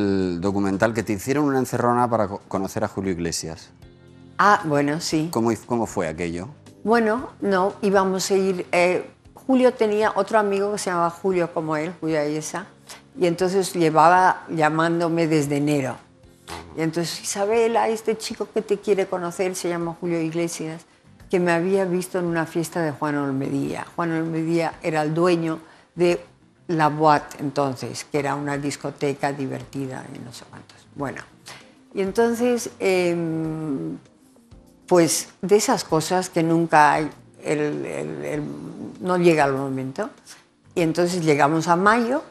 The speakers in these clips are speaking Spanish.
el documental que te hicieron una encerrona para co- conocer a Julio Iglesias. Ah, bueno, sí. ¿Cómo, cómo fue aquello? Bueno, no, íbamos a ir. eh, Julio tenía otro amigo que se llamaba Julio como él, Julio Ayesa, y entonces llevaba llamándome desde enero. Y entonces, Isabela, este chico que te quiere conocer se llama Julio Iglesias, que me había visto en una fiesta de Juan Olmedía. Juan Olmedía era el dueño de La Boate entonces, que era una discoteca divertida y no sé cuántos. Bueno, y entonces em, pues de esas cosas que nunca hay, no llega el momento. Y entonces llegamos a mayo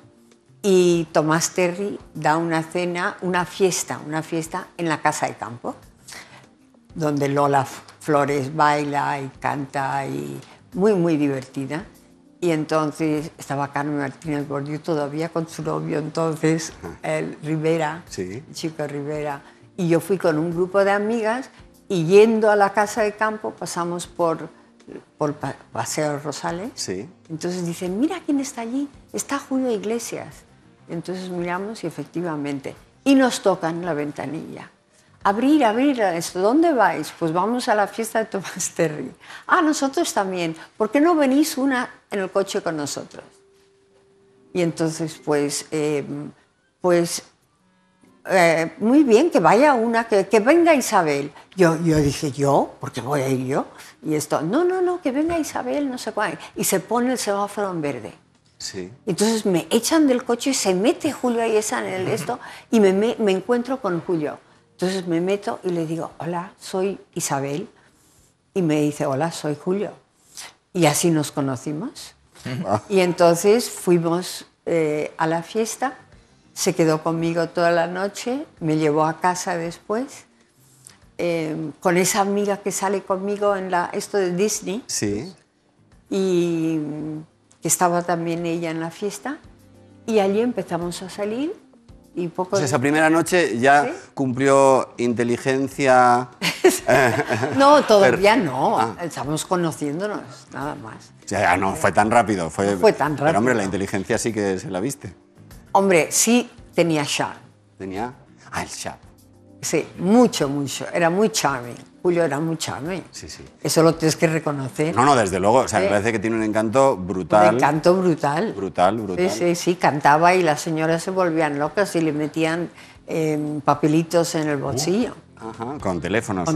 y Tomás Terry da una cena, una fiesta, una fiesta en la casa de campo, donde Lola Flores baila y canta y muy, muy divertida. Y entonces estaba Carmen Martínez Bordiú todavía con su novio, entonces, el Rivera, Sí. el chico Rivera. Y yo fui con un grupo de amigas y yendo a la casa de campo pasamos por, por Pa- Paseo Rosales. Sí. Entonces dicen, mira quién está allí, está Julio Iglesias. Entonces miramos y efectivamente, y nos tocan la ventanilla. Abrir, abrir, esto, ¿dónde vais? Pues vamos a la fiesta de Tomás Terry. Ah, nosotros también. ¿Por qué no venís una en el coche con nosotros? Y entonces, pues, eh, pues eh, muy bien, que vaya una, que, que venga Isabel. Yo, yo dije, ¿yo? ¿Por qué voy a ir yo? Y esto, no, no, no, que venga Isabel, no sé cuál. Y se pone el semáforo en verde. Sí. Entonces me echan del coche, se mete Julio Ayesa en el esto y me, me- me encuentro con Julio. Entonces me meto y le digo, hola, soy Isabel. Y me dice, hola, soy Julio. Y así nos conocimos. Y entonces fuimos eh, a la fiesta, se quedó conmigo toda la noche, me llevó a casa después, eh, con esa amiga que sale conmigo en la, esto de Disney Sí. y que estaba también ella en la fiesta y allí empezamos a salir y poco Pues esa primera noche ya Sí. cumplió inteligencia. no todavía no Ah. estamos conociéndonos nada más Ya no fue tan rápido. Fue, No fue tan Pero hombre, rápido. la inteligencia sí que se la viste. hombre sí tenía charm Tenía. Ah, el chat. Sí mucho mucho era muy charming Julio era muy charming Sí, sí. eso lo tienes que reconocer No, no, desde luego. O sea, me parece que tiene un encanto brutal. un encanto brutal Brutal, brutal. sí sí sí cantaba y las señoras se volvían locas y le metían eh, papelitos en el bolsillo Ajá, con teléfono. con.